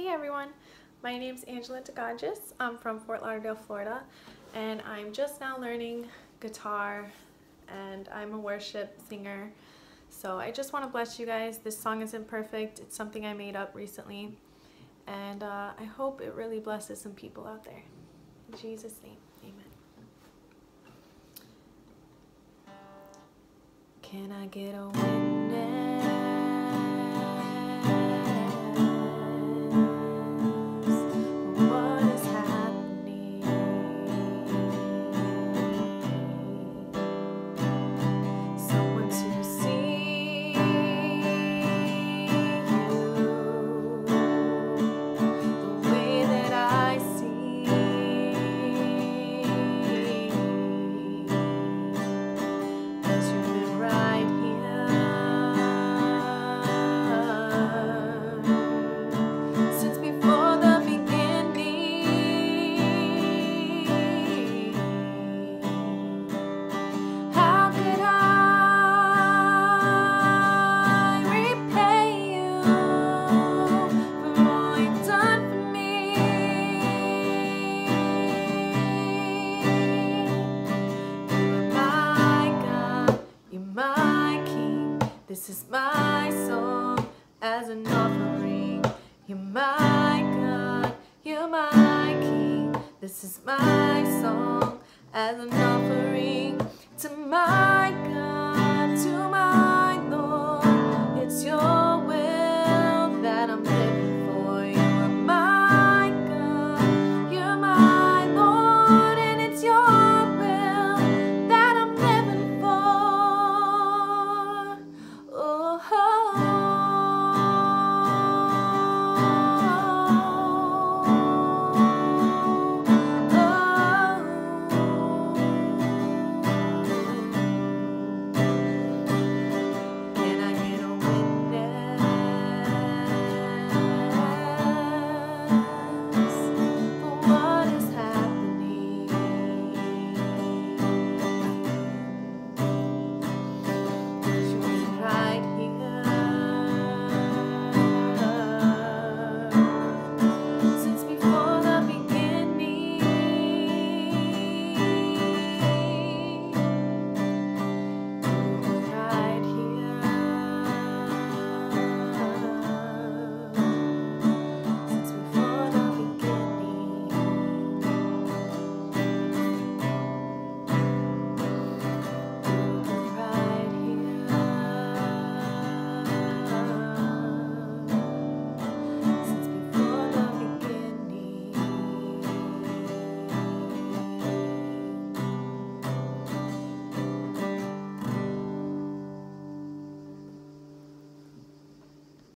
Hey everyone, my name is Angela Dogagis. I'm from Fort Lauderdale, Florida, and I'm just now learning guitar and I'm a worship singer. So I just want to bless you guys. This song isn't perfect. It's something I made up recently. And uh, I hope it really blesses some people out there. In Jesus' name, amen. Can I get a witness? Is my song as an offering. You're my God, you're my King. This is my song as an offering to my